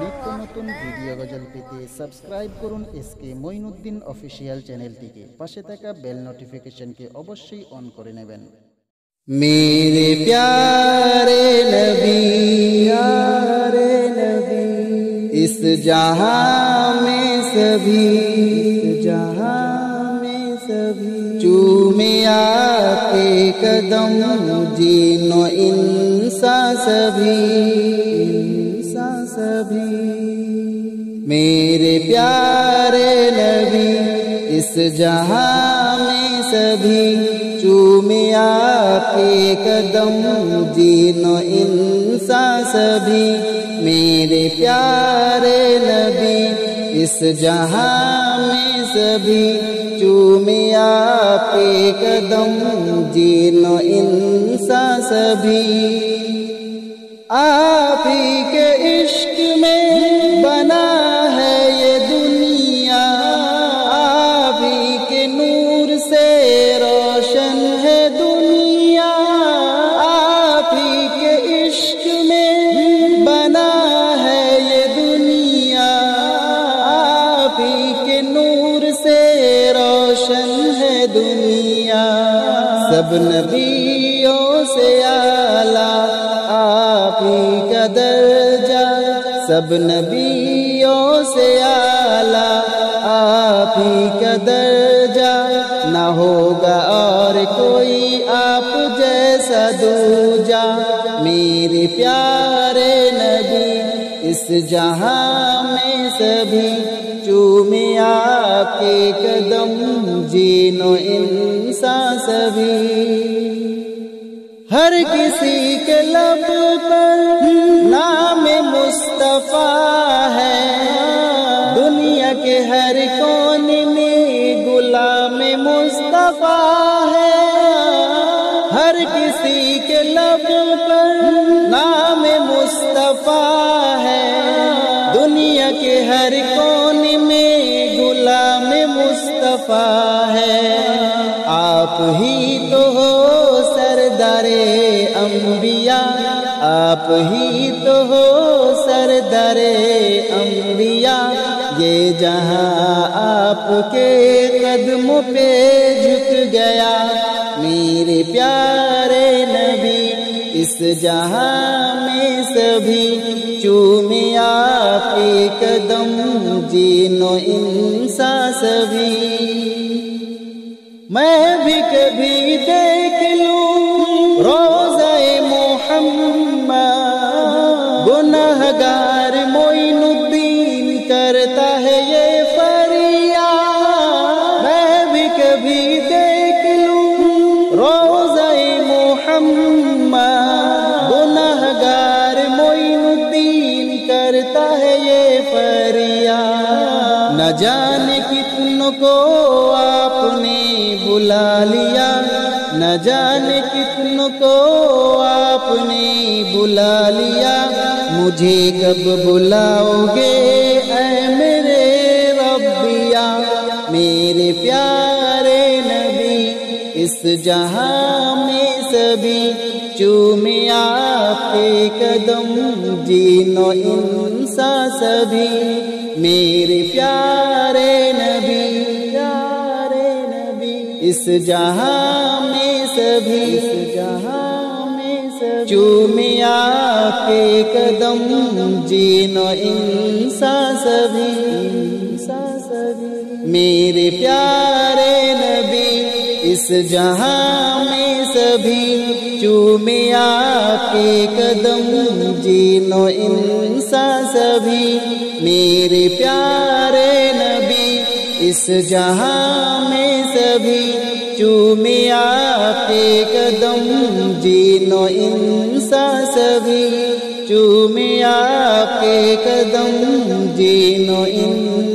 নিত্য নতুন ভিডিও গজল পেতে সাবস্ক্রাইব করুন এসকে মইনুদ্দিন অফিসিয়াল চ্যানেলটিকে পাশে থাকা বেল নোটিফিকেশনকে অবশ্যই অন করে নেবেন। মেরে প্যারে নবী প্যারে নবী ইস জাহাঁ মে সভি জাহাঁ سبھی چومے آپ کے قدم جینو انسان سبھی انسان سبھی میرے پیارے نبی، اس جہاں میں سبھی چومے آپ کے قدم جینو انسان سبھی۔ میرے پیارے نبی، اس جہاں سبھی چومیا آپ قدم جینو انسان سبھی۔ آپ سب نبیوں سے آلہ آپ ہی کا درجہ۔ سب نبیوں سے آلہ آپ ہی کا درجہ۔ نہ ہوگا اور کوئی آپ جیسا دوجا میرے پیارے نبی، اس جہاں میں سبھی چومے آپ کے قدم جینو انسان سبھی ہر کسی کے لب پر نام مصطفیٰ ہے۔ دنیا کے ہر کون میں غلام مصطفیٰ ہے۔ ہر کسی کے لب پر نام مصطفیٰ ہے۔ دنیا کے ہر کون ہے۔ آپ ہی تو ہو سردار انبیاء۔ آپ ہی تو ہو سردار انبیاء۔ یہ جہاں آپ کے قدموں پہ جھک گیا۔ میرے پیارے نبی، اس جہاں میں سبھی چومے آپ کے قدم جینو انسان میں بھی کبھی دیکھ لوں روزہ محمد۔ گناہ گار معین الدین کرتا ہے یہ فریاد۔ میں بھی کبھی دیکھ لوں روزہ محمد۔ گناہ گار معین الدین کرتا ہے یہ فریاد۔ نہ جانے کتنوں کو بلا لیا۔ نہ جانے کتنوں کو آپ نے بلا لیا۔ مجھے کب بلاؤ گے اے میرے ربیا میرے پیارے نبی، اس جہاں میں سبھی چومے آپ کے قدم۔ جینو انسان سبھی، میرے پیارے اس جہاں میں سبھی اس جہاں میں سبھی چومے آپ کے قدم جینو انسان سبھی میرے پیارے نبی اس جہاں میں سبھی چومے آپ کے قدم جینو انسان سبھی میرے پیارے نبی اس جہاں میں سبھی چومے آپ کے قدم جینو انسان سبھی چومے آپ کے قدم جینو انسان سبھی